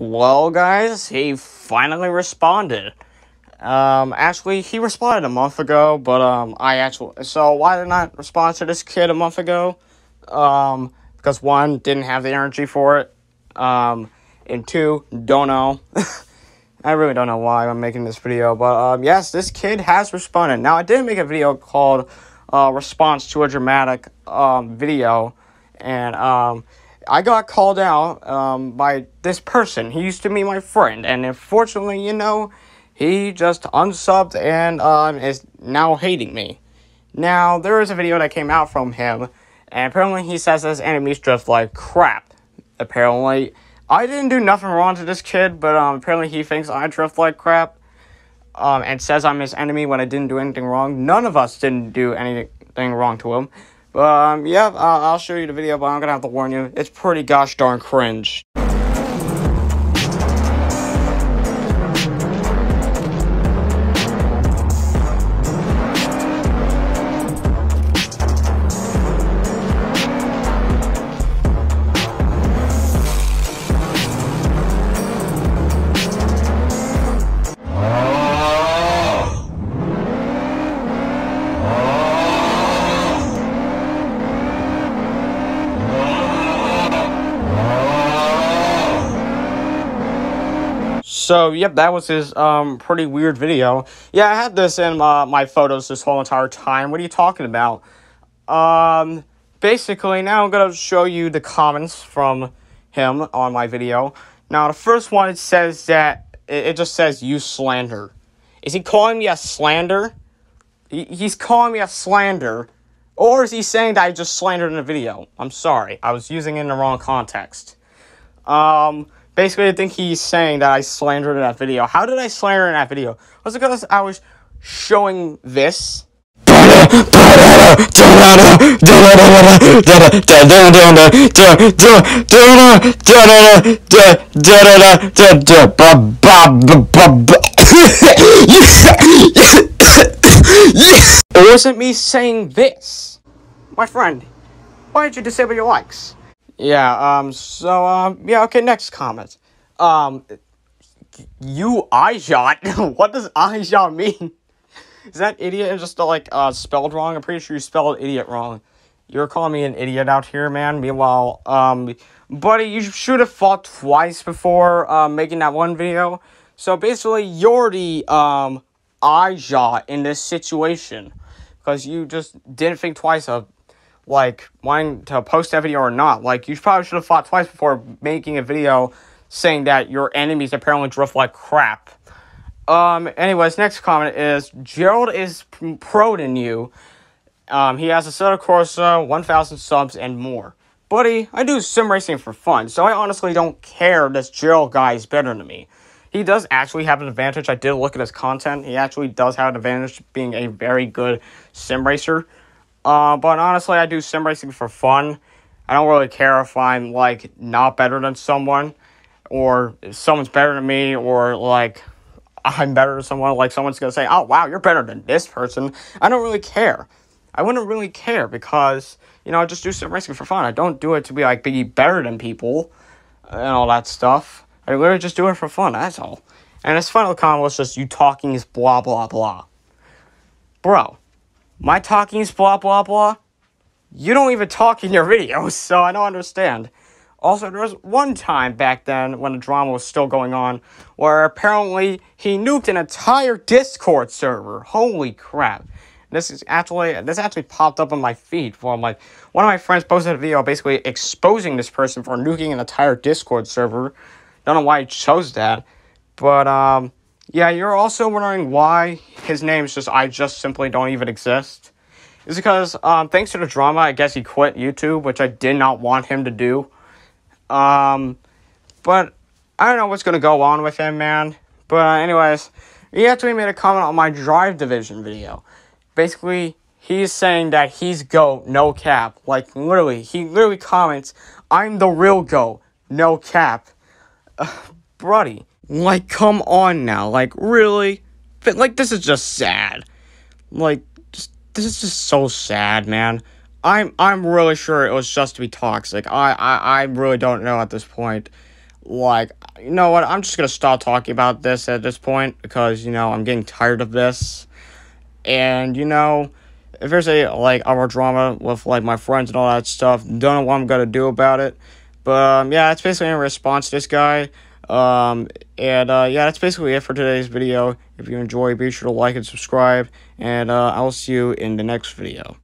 Well, guys, he finally responded. Um, actually, he responded a month ago, but, um, I actually, so why did I not respond to this kid a month ago? Um, because one, didn't have the energy for it, um, and two, don't know. I really don't know why I'm making this video, but, um, yes, this kid has responded. Now, I did make a video called, uh, Response to a Dramatic, um, video, and, um, I got called out um, by this person. He used to be my friend, and unfortunately, you know, he just unsubbed and um, is now hating me. Now, there is a video that came out from him, and apparently he says his enemies drift like crap. Apparently, I didn't do nothing wrong to this kid, but um, apparently he thinks I drift like crap, um, and says I'm his enemy when I didn't do anything wrong. None of us didn't do anything wrong to him. But, um, yeah, I'll show you the video, but I'm gonna have to warn you, it's pretty gosh darn cringe. So, yep, that was his um pretty weird video. Yeah, I had this in uh, my photos this whole entire time. What are you talking about? Um, basically, now I'm gonna show you the comments from him on my video. Now, the first one it says that it, it just says you slander. Is he calling me a slander? He, he's calling me a slander. Or is he saying that I just slandered in a video? I'm sorry, I was using it in the wrong context. Um, Basically, I think he's saying that I slandered in that video. How did I slander in that video? Was it because I was showing this? It wasn't me saying this. My friend, why did you disable your likes? Yeah, um, so, um, yeah, okay, next comment. Um, you I shot? what does I shot mean? Is that idiot just, like, uh, spelled wrong? I'm pretty sure you spelled idiot wrong. You're calling me an idiot out here, man. Meanwhile, um, buddy, you should have fought twice before, uh, making that one video. So, basically, you're the, um, I shot in this situation. Because you just didn't think twice of like wanting to post that video or not. Like you probably should have thought twice before making a video saying that your enemies apparently drift like crap. Um, anyways, next comment is Gerald is pro than you. Um, he has a set of Corsa, 1,000 subs, and more. Buddy, I do sim racing for fun, so I honestly don't care this Gerald guy is better than me. He does actually have an advantage. I did look at his content. He actually does have an advantage being a very good sim racer. Uh, but honestly, I do sim racing for fun. I don't really care if I'm like not better than someone, or if someone's better than me, or like I'm better than someone. Like someone's gonna say, "Oh wow, you're better than this person." I don't really care. I wouldn't really care because you know I just do sim racing for fun. I don't do it to be like be better than people and all that stuff. I literally just do it for fun. That's all. And his final comment was just you talking is blah blah blah. Bro, my talking is blah blah blah. You don't even talk in your videos, so I don't understand. Also, there was one time back then when the drama was still going on where apparently he nuked an entire Discord server. Holy crap. This is actually this actually popped up on my feed for like one of my friends posted a video basically exposing this person for nuking an entire Discord server. Don't know why he chose that. But um yeah, you're also wondering why his name's just I just simply don't even exist. It's because um, thanks to the drama, I guess he quit YouTube, which I did not want him to do. Um, but I don't know what's gonna go on with him, man. But uh, anyways, he actually made a comment on my Drive Division video. Basically, he's saying that he's GOAT, no cap. Like literally, he literally comments, "I'm the real GOAT, no cap." Uh, buddy like, come on now. Like, really? Like, this is just sad. Like, just, this is just so sad, man. I'm I'm really sure it was just to be toxic. I, I, I really don't know at this point. like, you know what? I'm just gonna stop talking about this at this point because you know I'm getting tired of this, and you know. If there's a like our drama with like my friends and all that stuff, don't know what I'm gonna do about it. But um, yeah, it's basically in response to this guy. Um, and uh, yeah, that's basically it for today's video. If you enjoy, be sure to like and subscribe, and uh, I will see you in the next video.